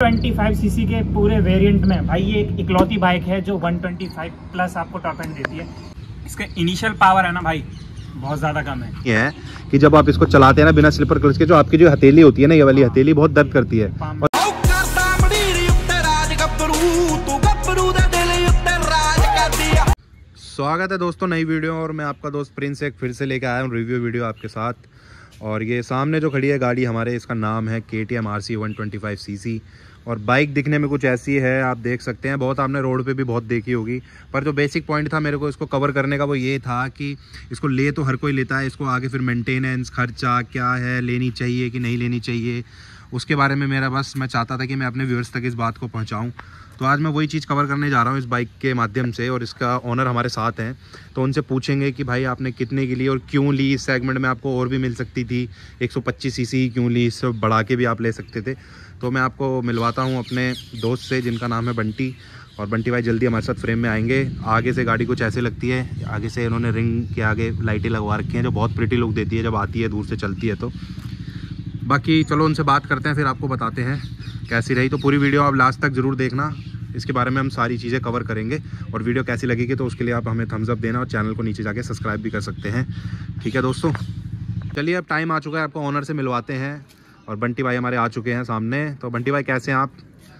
125 CC के पूरे variant में। भाई ये एक इकलौती बाइक है जो 125 प्लस आपको टॉप एंड देती है। इसका इनिशियल पावर है ना भाई बहुत ज़्यादा कम है। ये है कि जब आप इसको चलाते हैं ना बिना स्लीपर क्लच के जो आपकी जो हथेली होती है ना ये वाली हथेली बहुत दर्द करती है। स्वागत है दोस्तों नई वीडियो और मैं आपका दोस्त प्रिंस एक फिर से लेके आया हूँ रिव्यू वीडियो आपके साथ। और ये सामने जो खड़ी है गाड़ी हमारे इसका नाम है K T M R C one twenty five C C और बाइक दिखने में कुछ ऐसी है, आप देख सकते हैं। बहुत आपने रोड पे भी बहुत देखी होगी। पर जो बेसिक पॉइंट था मेरे को इसको कवर करने का वो ये था कि इसको ले तो हर कोई लेता है, इसको आगे फिर मेंटेनेंस खर्चा, क्या है, लेनी चाहिए कि नहीं लेनी चाहिए। उसके बारे में मेरा बस मैं चाहता था कि मैं अपने व्यूअर्स तक इस बात को पहुंचाऊं। तो आज मैं वही चीज़ कवर करने जा रहा हूँ इस बाइक के माध्यम से और इसका ओनर हमारे साथ हैं। तो उनसे पूछेंगे कि भाई आपने कितने की ली और क्यों ली? इस सेगमेंट में आपको और भी मिल सकती थी। 125 सीसी क्यों ली? इससे बढ़ा के भी आप ले सकते थे। तो मैं आपको मिलवाता हूँ अपने दोस्त से, जिनका नाम है बंटी। और बंटी भाई जल्दी हमारे साथ फ्रेम में आएँगे। आगे से गाड़ी कुछ ऐसे लगती है, आगे से इन्होंने रिंग के आगे लाइटें लगवा रखी हैं, जो बहुत प्रिटी लुक देती है, जब आती है, दूर से चलती है तो। बाकी चलो उनसे बात करते हैं, फिर आपको बताते हैं कैसी रही। तो पूरी वीडियो आप लास्ट तक ज़रूर देखना। इसके बारे में हम सारी चीज़ें कवर करेंगे। और वीडियो कैसी लगेगी तो उसके लिए आप हमें थम्स अप देना और चैनल को नीचे जाके सब्सक्राइब भी कर सकते हैं। ठीक है दोस्तों? चलिए अब टाइम आ चुका है, आपको ऑनर से मिलवाते हैं। और बंटी भाई हमारे आ चुके हैं सामने। तो बंटी भाई कैसे हैं आप?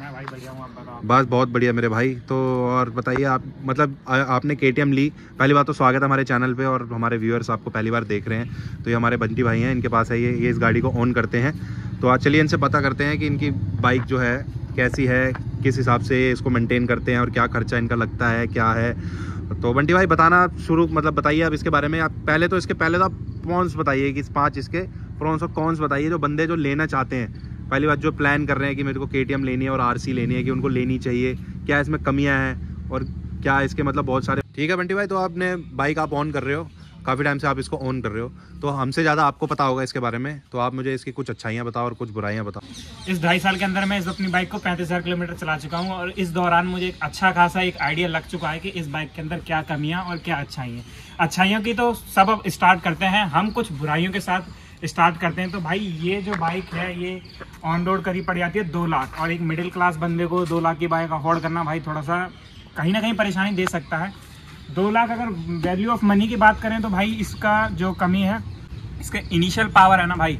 मैं भाई बढ़िया हूँ आप बताओ। बस बहुत बढ़िया मेरे भाई। तो और बताइए आप मतलब आ, आपने के ली। पहली बार तो स्वागत है हमारे चैनल पे और हमारे व्यूअर्स आपको पहली बार देख रहे हैं। तो ये हमारे बंटी भाई हैं इनके पास है ये ये इस गाड़ी को ऑन करते हैं। तो आज चलिए इनसे पता करते हैं कि इनकी बाइक जो है कैसी है किस हिसाब से इसको मेंटेन करते हैं और क्या खर्चा इनका लगता है क्या है। तो बंटी भाई बताना शुरू मतलब बताइए आप इसके बारे में। आप पहले तो इसके पहले तो आप प्रॉन्स बताइए कि इस पाँच इसके प्रॉन्स और कॉन्स बताइए जो बंदे जो लेना चाहते हैं। पहली बात जो प्लान कर रहे हैं कि मेरे को के लेनी है और आरसी लेनी है, कि उनको लेनी चाहिए, क्या इसमें कमियाँ हैं और क्या इसके मतलब बहुत सारे ठीक है बंटी भाई तो आपने बाइक आप ऑन कर रहे हो। काफ़ी टाइम से आप इसको ऑन कर रहे हो। तो हमसे ज़्यादा आपको पता होगा इसके बारे में। तो आप मुझे इसकी कुछ अच्छाइयाँ बताओ और कुछ बुराइयाँ बताओ। इस ढाई साल के अंदर मैं इस अपनी बाइक को पैंतीस हज़ार किलोमीटर चला चुका हूँ और इस दौरान मुझे एक अच्छा खासा एक आइडिया लग चुका है कि इस बाइक के अंदर क्या कमियाँ और क्या अच्छाई हैं अच्छाइयों की तो सब अब स्टार्ट करते हैं। हम कुछ बुराइयों के साथ स्टार्ट करते हैं। तो भाई ये जो बाइक है ये ऑन रोड करीब पड़ जाती है दो लाख। और एक मिडिल क्लास बंदे को दो लाख की बाइक अफोर्ड करना भाई थोड़ा सा कहीं ना कहीं परेशानी दे सकता है। दो लाख अगर वैल्यू ऑफ़ मनी की बात करें तो भाई इसका जो कमी है इसका इनिशियल पावर है ना भाई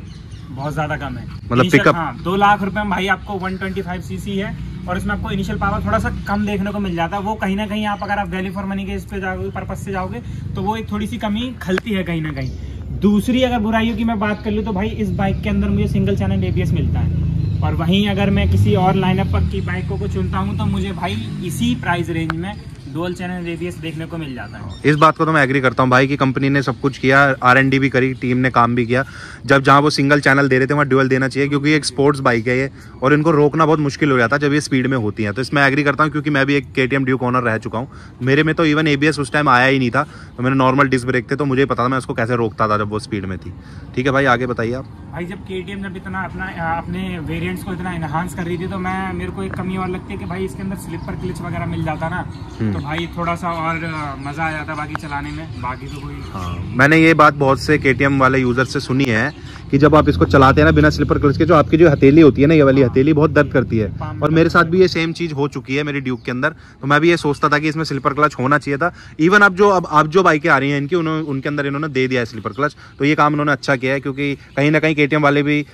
बहुत ज़्यादा कम है। मतलब pickup- हाँ दो लाख रुपए में भाई आपको 125 सीसी है और इसमें आपको इनिशियल पावर थोड़ा सा कम देखने को मिल जाता है। वो कहीं ना कहीं आप अगर आप वैल्यू फॉर मनी के इस पे जाओगे पर्पज से जाओगे तो वो एक थोड़ी सी कमी खलती है कहीं ना कहीं। दूसरी अगर बुराइयों की मैं बात कर लूँ तो भाई इस बाइक के अंदर मुझे सिंगल चैनल एबीएस मिलता है। और वहीं अगर मैं किसी और लाइनअप की बाइकों को चुनता हूँ तो मुझे भाई इसी प्राइस रेंज में डुअल चैनल एबीएस देखने को मिल जाता है। इस बात को तो मैं एग्री करता हूँ भाई कि कंपनी ने सब कुछ किया आर भी करी टीम ने काम भी किया। जब जहाँ वो सिंगल चैनल दे रहे थे, वहाँ डुअल देना चाहिए, क्योंकि एक स्पोर्ट्स बाइक है ये, और इनको रोकना बहुत मुश्किल हो जाता है जब ये स्पीड में होती है। तो इसमें एग्री करता हूँ, क्योंकि मैं भी एक के टी ड्यूक ऑनर रह चुका हूँ। मेरे में तो इवन ए उस टाइम आया ही नहीं था तो मेरे नॉर्मल डिस्क ब्रेक थे तो मुझे पता था मैं उसको कैसे रोकता था जब वो स्पीड में थी। ठीक है भाई, आगे बताइए आप। भाई जब के टी जब इतना अपना अपने वेरिएंट्स को इतना इन्हांस कर रही थी तो मैं मेरे को एक कमी और लगती है कि भाई इसके अंदर स्लिपर क्लिच वगैरह मिल जाता ना तो भाई थोड़ा सा और मज़ा आ जाता बाकी चलाने में बाकी तो कोई हाँ। मैंने ये बात बहुत से के वाले यूज़र से सुनी है कि जब आप इसको चलाते हैं ना बिना स्लीपर क्लच के, जो आपकी जो हथेली होती है ना, ये वाली हथेली बहुत दर्द करती है। और मेरे साथ भी ये सेम चीज़ हो चुकी है मेरी ड्यूब के अंदर। तो मैं भी ये सोचता था कि इसमें स्लीपर क्लच होना चाहिए था। इवन अब जो, अब आप जो बाइकें आ रही हैं इनकी उन्होंने उनके अंदर इन्होंने दे दिया है स्लीपर क्लच। तो ये काम उन्होंने अच्छा किया है, क्योंकि कहीं ना कहीं के वाले भी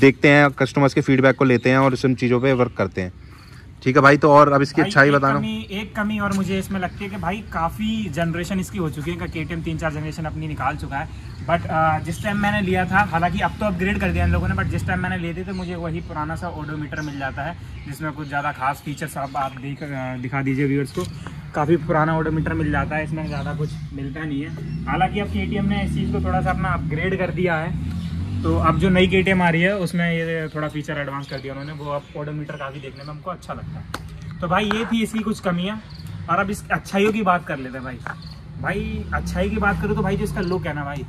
देखते हैं कस्टमर्स के फीडबैक को लेते हैं और इस चीज़ों पर वर्क करते हैं। ठीक है भाई तो और अब इसकी अच्छाई बताना। कमी एक कमी और मुझे इसमें लगती है कि भाई काफ़ी जनरेशन इसकी हो चुकी है के टी तीन चार जनरेशन अपनी निकाल चुका है। बट जिस टाइम मैंने लिया था हालाँकि अब तो अपग्रेड कर दिया इन लोगों ने बट जिस टाइम मैंने लिए थे तो मुझे वही पुराना सा ओडोमीटर मिल जाता है जिसमें कुछ ज़्यादा खास फीचर्स आप आप देख दिखा दीजिए व्यूअर्स को। काफ़ी पुराना ओडोमीटर मिल जाता है इसमें ज़्यादा कुछ मिलता नहीं है। हालाँकि अब के ने इस चीज़ को थोड़ा सा अपना अपग्रेड कर दिया है। तो अब जो नई के आ रही है, उसमें ये थोड़ा फीचर एडवांस कर दिया उन्होंने, वो अब ओडोमीटर काफ़ी देखने में हमको अच्छा लगता है। तो भाई, ये थी इसकी कुछ कमियाँ। और अब इस अच्छाइयों की बात कर लेते हैं भाई। भाई, अच्छाई की बात करूँ तो भाई जो इसका लुक है ना भाई,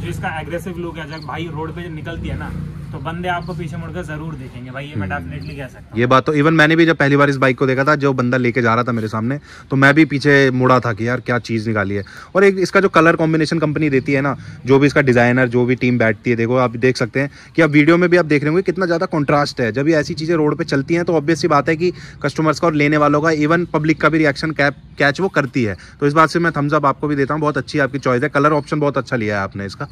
जो इसका एग्रेसिव लुक है, जब भाई रोड पे जब निकलती है ना तो बंदे आपको पीछे मुड़कर ज़रूर देखेंगे। भाई ये मैं हम्म। डेफिनेटली कह सकता हूँ। ये बात तो इवन मैंने भी जब पहली बार इस बाइक को देखा था जो बंदा लेके जा रहा था मेरे सामने तो मैं भी पीछे मुड़ा था कि यार क्या चीज़ निकाली है। और एक इसका जो कलर कॉम्बिनेशन कंपनी देती है ना जो भी इसका डिज़ाइनर जो भी टीम बैठती है देखो आप देख सकते हैं कि आप वीडियो में भी आप देख रहे होंगे कितना ज़्यादा कॉन्ट्रास्ट है। जब ये ऐसी चीज़ें रोड पर चलती हैं तो ऑब्वियस सी बात है कि कस्टमर्स का और लेने वालों का इवन पब्लिक का भी रिएक्शन कैच वो करती है। तो इस बात से मैं थम्स अप आपको भी देता हूँ। बहुत अच्छी आपकी चॉइस है। कलर ऑप्शन बहुत अच्छा लिया है आपने इसका।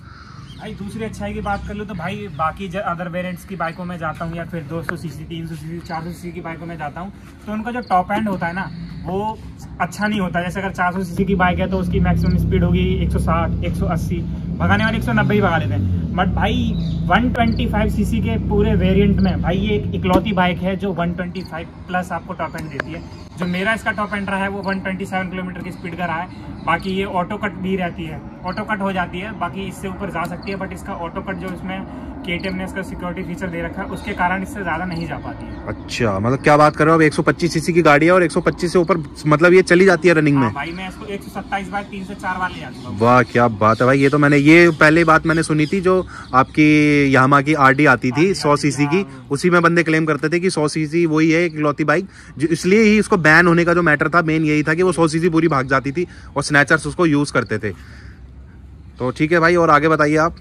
भाई, दूसरी अच्छाई की बात कर लो तो भाई, बाकी अदर वेरिएंट्स की बाइकों में जाता हूँ या फिर 200 सीसी 300 सीसी 400 सीसी की बाइकों में जाता हूँ तो उनका जो टॉप एंड होता है ना, वो अच्छा नहीं होता। जैसे अगर 400 सीसी की बाइक है तो उसकी मैक्सिमम स्पीड होगी 160 180 भगाने वाले 190 ही भगा लेते हैं। बट भाई 125 सीसी के पूरे वेरिएंट में, भाई, ये एक इकलौती बाइक है जो 125 प्लस आपको टॉप एंड देती है। जो मेरा इसका टॉप एंड रहा है वो 127 किलोमीटर की स्पीड का रहा है। बाकी ये ऑटो कट भी रहती है। ऑटो कट हो जाती है बाकी इससे ऊपर जा सकती है बट इसका ऑटो कट जो इसमें के ने इसका सिक्योरिटी फीचर दे रखा है उसके कारण इससे ज़्यादा नहीं जा पाती है। अच्छा मतलब क्या बात कर रहे हो? अब 125 सीसी की गाड़ी है और 125 से ऊपर मतलब ये चली जाती है रनिंग में? हाँ भाई मैं इसको एक सौ सत्ताईस बार तीन से चार बार ले जाती हूँ। वाह क्या बात है भाई। ये तो मैंने ये पहले बात मैंने सुनी थी जो आपकी यामा की आरडी आती थी सौ सीसी की। उसी में बंदे क्लेम करते थे कि सौ सीसी वही है इकलौती बाइक इसलिए ही इसको बैन होने का जो मैटर था मेन यही था कि वो सौ सीसी पूरी भाग जाती थी और स्नैचर्स उसको यूज़ करते थे। तो ठीक है भाई और आगे बताइए आप।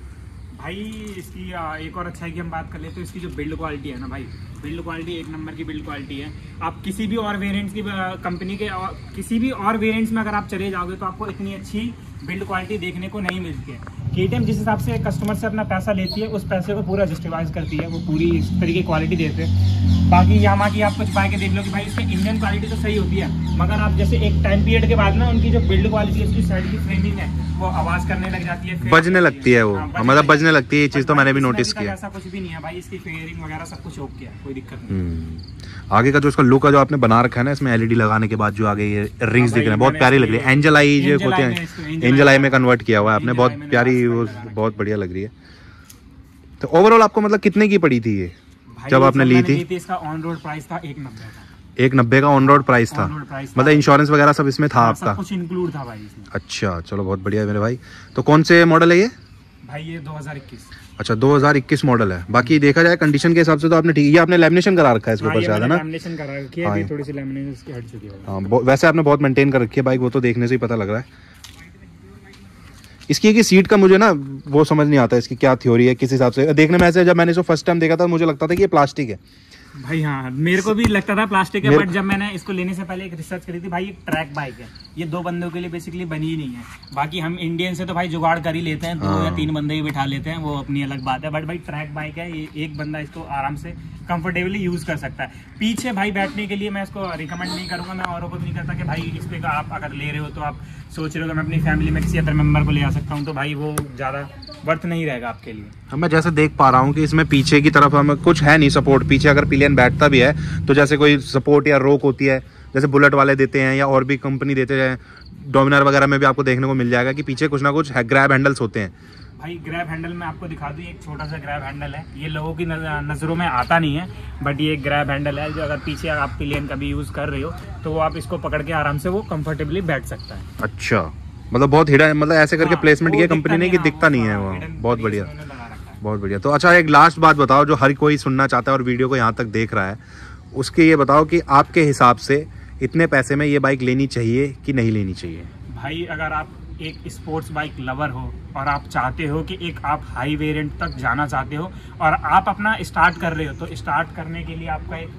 भाई इसकी एक और अच्छाई की हम बात कर ले तो इसकी जो बिल्ड क्वालिटी है ना भाई बिल्ड क्वालिटी एक नंबर की बिल्ड क्वालिटी है। आप किसी भी और वेरिएंट्स की कंपनी के और, किसी भी और वेरिएंट्स में अगर आप चले जाओगे तो आपको इतनी अच्छी बिल्ड क्वालिटी देखने को नहीं मिलती है। के जिस हिसाब से कस्टमर से अपना पैसा लेती है उस पैसे को पूरा जस्टिफाइज करती है वो पूरी इस तरीके की क्वालिटी देते हैं। बाकी यामा की आप कुछ बाइकें देख लो कि भाई इसकी इंजन क्वालिटी तो सही होती है मगर आप जैसे एक टाइम पीरियड के बाद ना उनकी जो बिल्ड क्वालिटी है उसकी साइड की फ्रेमिंग है वो आवाज़ करने लग जाती है बजने लगती है वो। हाँ, मतलब बजने लगती है ये चीज़ तो मैंने भी नोटिस किया। ऐसा कुछ भी नहीं है भाई इसकी फेयरिंग वगैरह सब कुछ ओके है कोई दिक्कत नहीं। आगे का जो इसका लुक है जो आपने बना रखा है ना इसमें एलईडी लगाने के बाद जो आगे ये रिंग्स हाँ दिख रहे हैं बहुत प्यारी लग रही है। एंजल आई जो होते हैं एंजल आई में कन्वर्ट किया हुआ है आपने बहुत प्यारी वो बहुत बढ़िया लग रही है। तो ओवरऑल आपको मतलब कितने की पड़ी थी ये जब आपने ली थी? इसका ऑन रोड प्राइस था एक नब्बे का। एक नब्बे का ऑन रोड प्राइस था। मतलब इंश्योरेंस वगैरह सब इसमें था हाँ, आपका? कुछ इंक्लूड था भाई इसमें। अच्छा चलो बहुत बढ़िया है मेरे भाई। तो कौन से मॉडल है ये? भाई ये 2021 अच्छा 2021 मॉडल है। बाकी देखा जाए कंडीशन के हिसाब से तो आपने ठीक ये आपने लेमिनेशन करा रखा है इसके हाँ, ऊपर मैंने ना? लेमिनेशन करा रखी है हाँ, अभी थोड़ी सी लेमिनेशन इसकी हट चुकी है। हाँ वैसे आपने बहुत मेंटेन कर रखी है बाइक वो तो देखने से ही पता लग रहा है। इसकी एक सीट का मुझे ना वो समझ नहीं आता इसकी क्या थ्योरी है किस हिसाब से। देखने में ऐसे जब मैंने इसको फ़र्स्ट टाइम देखा था मुझे लगता था कि ये प्लास्टिक है। भाई हाँ मेरे को भी लगता था प्लास्टिक है बट जब मैंने इसको लेने से पहले एक रिसर्च करी थी भाई ये ट्रैक बाइक है। ये दो बंदों के लिए बेसिकली बनी ही नहीं है। बाकी हम इंडियन से तो भाई जुगाड़ कर ही लेते हैं दो हाँ। या तीन बंदे ही बिठा लेते हैं वो अपनी अलग बात है। बट भाई ट्रैक बाइक है ये एक बंदा इसको आराम से कंफर्टेबली यूज़ कर सकता है। पीछे भाई बैठने के लिए मैं इसको रिकमेंड नहीं करूँगा मैं औरों को भी नहीं करता कि भाई इस पे आप अगर ले रहे हो तो आप सोच रहे हो कि मैं अपनी फैमिली में किसी अदर मेंबर को ले आ सकता हूँ तो भाई वो ज़्यादा वर्थ नहीं रहेगा आपके लिए। अब मैं जैसे देख पा रहा हूँ कि इसमें पीछे की तरफ़ हमें कुछ है नहीं सपोर्ट पीछे अगर पिलियन बैठता भी है तो जैसे कोई सपोर्ट या रोक होती है जैसे बुलेट वाले देते हैं या और भी कंपनी देते हैं डोमिनर वगैरह में भी आपको देखने को मिल जाएगा कि पीछे कुछ ना कुछ है ग्रैब हैंडल्स होते हैं। भाई ग्रैब हैंडल में आपको दिखा दूँ एक छोटा सा ग्रैब हैंडल है। ये लोगों की नज़रों में आता नहीं है बट ये ग्रैब हैंडल है जो अगर पीछे आप पिलियन का भी यूज़ कर रहे हो तो वो आप इसको पकड़ के आराम से वो कम्फर्टेबली बैठ सकता है। अच्छा। मतलब बहुत हिडन मतलब ऐसे करके हाँ, प्लेसमेंट किया कंपनी ने कि हाँ, दिखता नहीं है हाँ, वो। बहुत बढ़िया है। बहुत बढ़िया। तो अच्छा एक लास्ट बात बताओ जो हर कोई सुनना चाहता है और वीडियो को यहाँ तक देख रहा है उसके ये बताओ कि आपके हिसाब से इतने पैसे में ये बाइक लेनी चाहिए कि नहीं लेनी चाहिए? भाई अगर आप एक स्पोर्ट्स बाइक लवर हो और आप चाहते हो कि एक आप हाई वेरिएंट तक जाना चाहते हो और आप अपना स्टार्ट कर रहे हो तो स्टार्ट करने के लिए आपका एक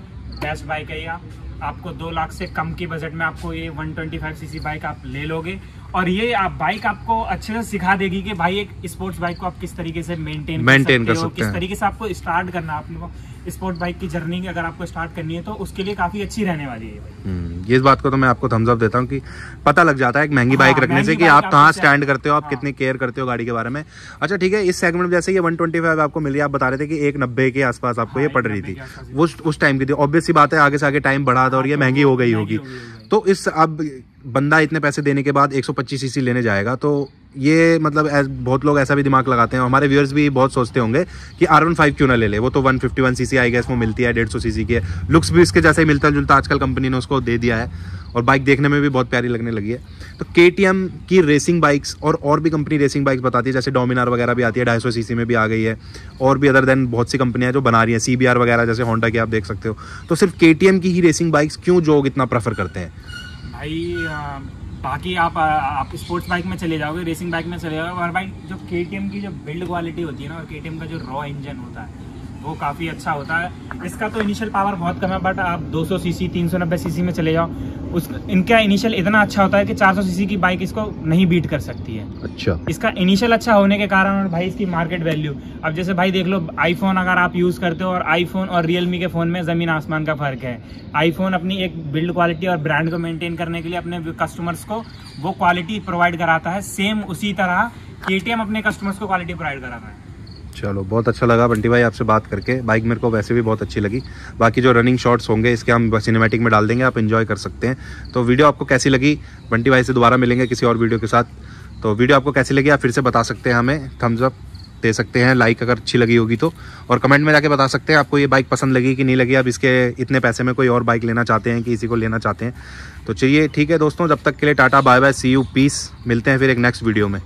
बेस्ट बाइक है या आपको दो लाख से कम के बजट में आपको ये 125 सीसी बाइक आप ले लोगे। और ये आप बाइक आपको अच्छे से सिखा देगी कि भाई एक स्पोर्ट्स बाइक को आप किस तरीके से मेंटेन Maintain कर सकते, हो सकते किस तरीके से आपको स्टार्ट करना है। आपने को स्पोर्ट बाइक की जर्नी अगर आपको स्टार्ट करनी है तो उसके लिए काफ़ी अच्छी रहने वाली है ये हम्म, ये इस बात को तो मैं आपको थम्स अप देता हूँ कि पता लग जाता है एक महँगी हाँ, बाइक रखने से कि आप कहाँ स्टैंड करते हो आप हाँ। कितनी केयर करते हो गाड़ी के बारे में। अच्छा ठीक है इस सेगमेंट में जैसे ये 125 आपको मिली आप बता रहे थे कि एक नब्बे के आसपास आपको हाँ, ये पड़ रही थी। वो उस टाइम की थी। ऑब्वियस सी बात है आगे से आगे टाइम बढ़ा था और ये हाँ, महँगी तो हो हो गई होगी। तो इस अब बंदा इतने पैसे देने के बाद 125 सीसी लेने जाएगा तो ये मतलब बहुत लोग ऐसा भी दिमाग लगाते हैं हमारे व्यूअर्स भी बहुत सोचते होंगे कि आर वन फाइव क्यों ना ले ले, वो तो 151 सीसी आई गैस वो मिलती है, डेढ़ 150 सीसी की लुक्स भी इसके जैसे ही मिलता जुलता, आजकल कंपनी ने उसको दे दिया है। और बाइक देखने में भी बहुत प्यारी लगने लगी है। तो के की रेसिंग बाइक्स और और भी कंपनी रेसिंग बाइक्स बताती है, जैसे डोमिनार वगैरह भी आती है, ढाई सीसी में भी आ गई है। और भी अदर देन बहुत सी कंपनियाँ जो बना रही हैं सीबीआर वगैरह जैसे होंडा की आप देख सकते हो। तो सिर्फ़ के की ही रेसिंग बाइक्स क्यों जो इतना प्रेफर करते हैं? भाई बाकी आप आप स्पोर्ट्स बाइक में चले जाओगे रेसिंग बाइक में चले जाओगे, और भाई जो के की जो बिल्ड क्वालिटी होती है ना, और के का जो रॉ इंजन होता है वो काफ़ी अच्छा होता है। इसका तो इनिशियल पावर बहुत कम है बट आप 200 सीसी 390 सीसी में चले जाओ उस इनका इनिशियल इतना अच्छा होता है कि 400 सीसी की बाइक इसको नहीं बीट कर सकती है। अच्छा। इसका इनिशियल अच्छा होने के कारण और भाई इसकी मार्केट वैल्यू अब जैसे भाई देख लो आईफोन अगर आप यूज़ करते हो और आईफोन और रियलमी के फ़ोन में ज़मीन आसमान का फ़र्क है। आईफोन अपनी एक बिल्ड क्वालिटी और ब्रांड को मेनटेन करने के लिए अपने कस्टमर्स को वो क्वालिटी प्रोवाइड कराता है सेम उसी तरह के अपने कस्टमर्स को क्वालिटी प्रोवाइड कराता है। चलो, बहुत अच्छा लगा बंटी भाई आपसे बात करके। बाइक मेरे को वैसे भी बहुत अच्छी लगी। बाकी जो रनिंग शॉट्स होंगे, इसके हम सिनेमेटिक में डाल देंगे, आप इन्जॉय कर सकते हैं। तो वीडियो आपको कैसी लगी? बंटी भाई से दोबारा मिलेंगे किसी और वीडियो के साथ। तो वीडियो आपको कैसी लगी, आप फिर से बता सकते हैं हमें। थम्स अप दे सकते हैं लाइक अगर अच्छी लगी होगी तो। और कमेंट में जाके बता सकते हैं, आपको ये बाइक पसंद लगी कि नहीं लगी? आप इसके इतने पैसे में कोई और बाइक लेना चाहते हैं कि इसी को लेना चाहते हैं? तो चलिए, ठीक है दोस्तों, जब तक के लिए tata bye bye see you peace मिलते हैं फिर एक नेक्स्ट वीडियो में।